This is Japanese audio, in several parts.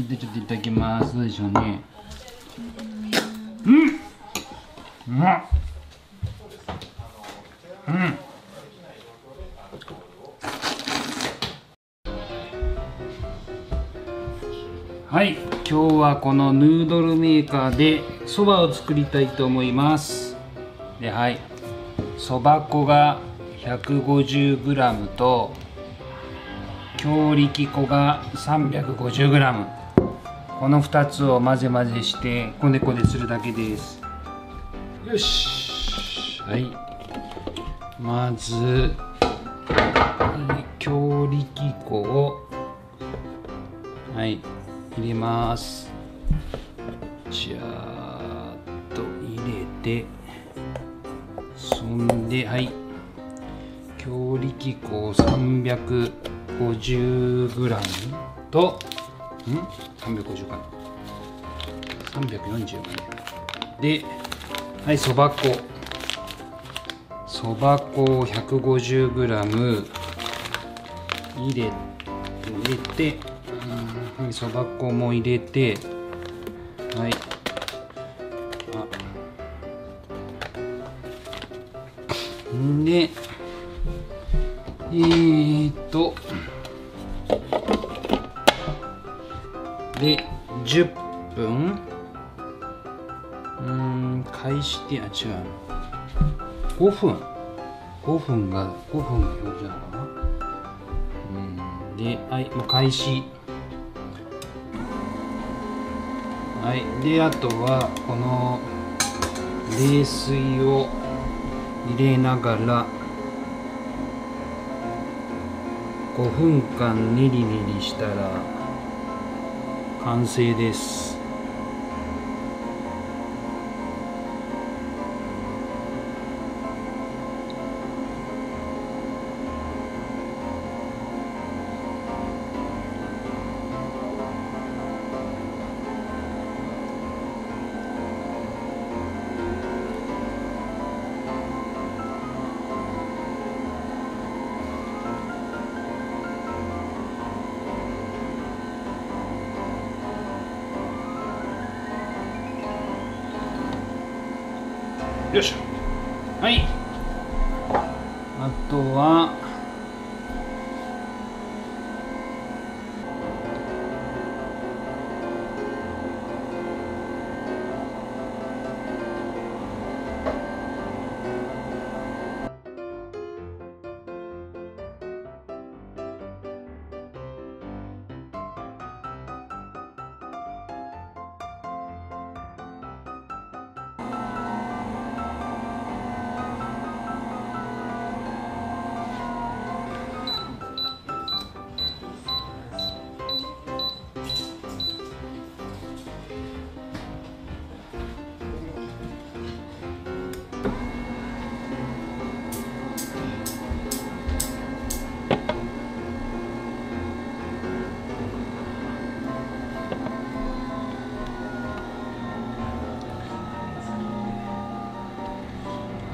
いでちょっといただきます。どうでしょうね。うん。うまうん。はい今日はこのヌードルメーカーでそばを作りたいと思います。ではいそば粉が 150g と強力粉が 350g この2つを混ぜ混ぜしてこねこねするだけです。よし。はい。まず、はい、強力粉をはい入れます。じゃーっと入れてそんではい。強力粉 350g とん？350かな。340かなではいそば粉。そば粉 150g 入れ入れてそば粉も入れてはい。あ。んでえー、っと。で10分。うん開してあ違う。5分。5分が5分が表示なのかな。うんではいもう開始。はいであとはこの冷水を入れながら5分間練り練りしたら完成です。よいしょ。はい。あとは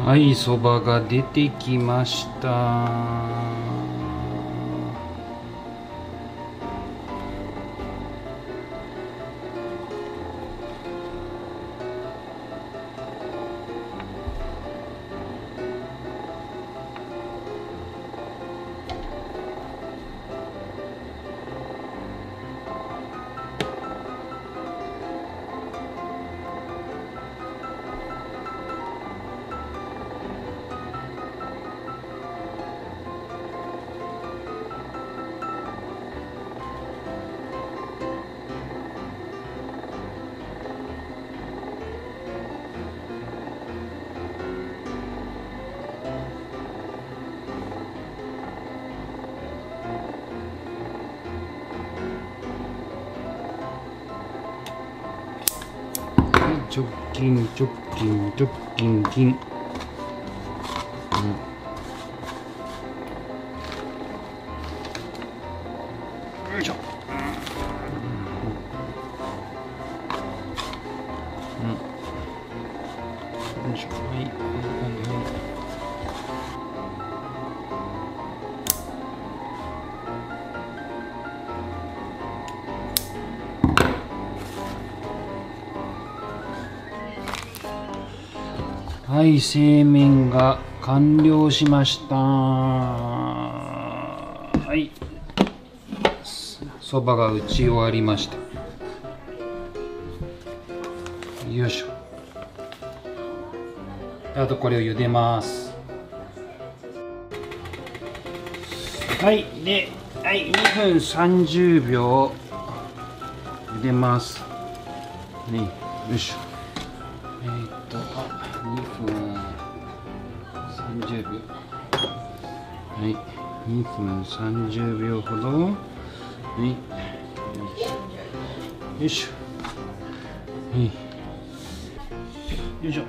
はいそばが出てきました。チョッキンチョはい製麺が完了しました。はい。そばが打ち終わりました。よいしょ。あとこれを茹でます。はい。ではい2分30秒茹でます。ねよいしょ、2分30秒。はい。2分30秒ほど。はい。よいしょ。はい。よいしょ。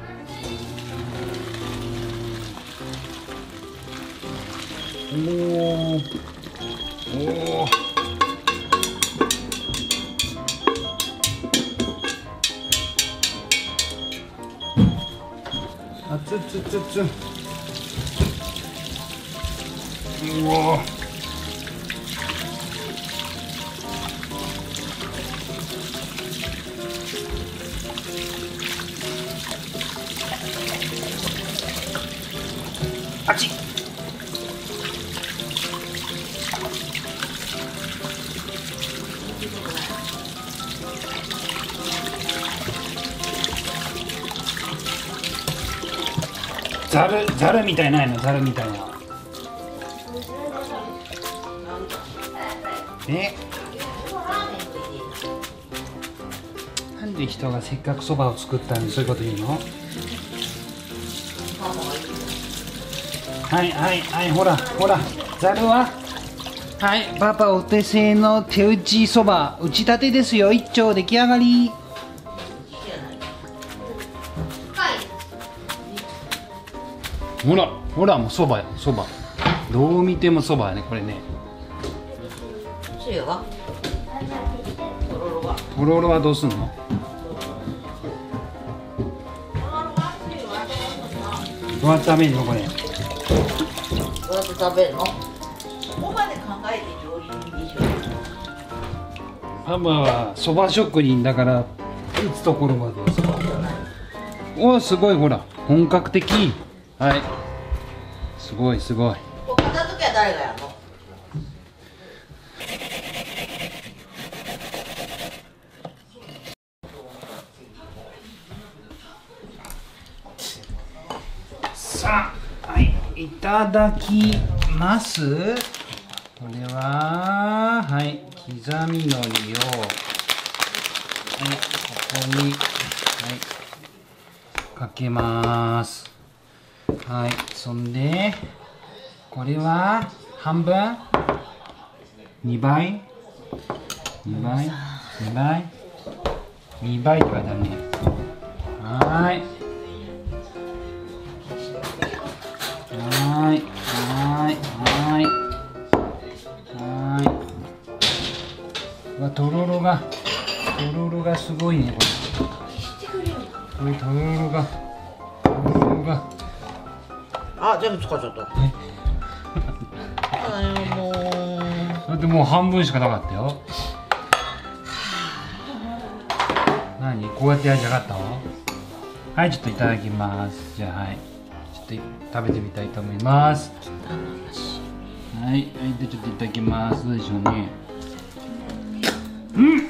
おおあつつつつうわあっちざるざるみたいないのざるみたいな。え？なんで人がせっかくそばを作ったのにそういうこと言うの？はいはいはいほらほらざるは？はいパパお手製の手打ちそば打ちたてですよ。一丁出来上がり。ほらほらもうそばやそば。どう見てもそばやねこれね。つゆはとろろは。とろろはどうすんの？どうやって食べるのこれ。どうやって食べるの？ここまで考えて調理でしょ。パパはそば職人だから打つところまで。おおすごいほら。本格的はい。すごいすごい。片付けは誰がやるの？さあはいいただきます。これははい刻みのりをはいここにはいかけますはいそんでこれは半分？2倍？2倍？2倍？2倍って書いてあるね。はーい。はーいはーいはーい。はーいとろろがとろろがすごいねこれ。これとろろがあ全部使っちゃった。えあもうだってもう半分しかなかったよ。何？こうやってやりたかったの？はいちょっといただきます。じゃあはい。ちょっと食べてみたいと思います。はいはいでちょっといただきます。どうでしょうね。うん。う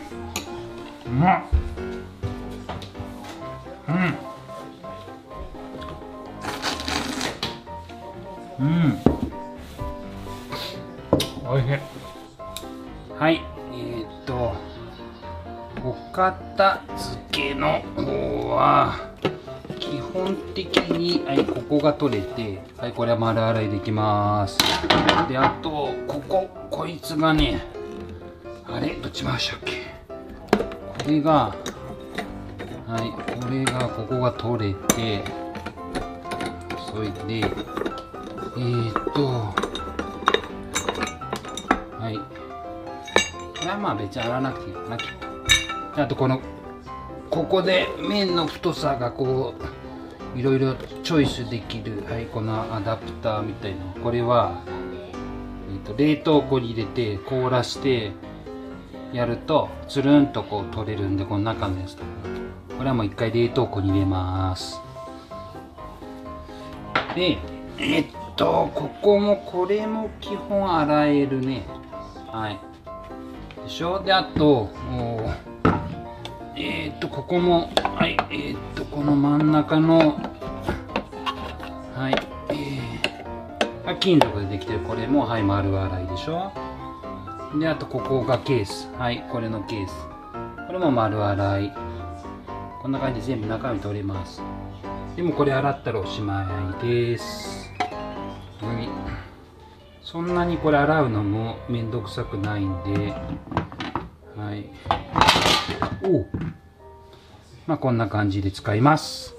まっうん。うん。おいしい。はい。えー、っとお片付けの方は基本的にはいここが取れてはいこれは丸洗いできます。であとこここいつがねあれ？どっち回したっけ？これがはいこれがここが取れてそれでえー、っと。はい。これはまあ別に洗わなくていいかなきっと。あとこのここで麺の太さがこういろいろチョイスできるはいこのアダプターみたいなこれは、えー、と冷凍庫に入れて凍らしてやるとつるんとこう取れるんでこの中のやつとこれはもう一回冷凍庫に入れます。でえっとここもこれも基本洗えるね。はい。でしょ？であとえー、っとここもはいえー、っとこの真ん中のはいえー、金属でできてる。これもはい丸洗いでしょ？であとここがケース。はいこれのケース。これも丸洗い。こんな感じで全部中身取れます。でもこれ洗ったらおしまいです。はいそんなにこれ洗うのもめんどくさくないんで。はい。おまあこんな感じで使います。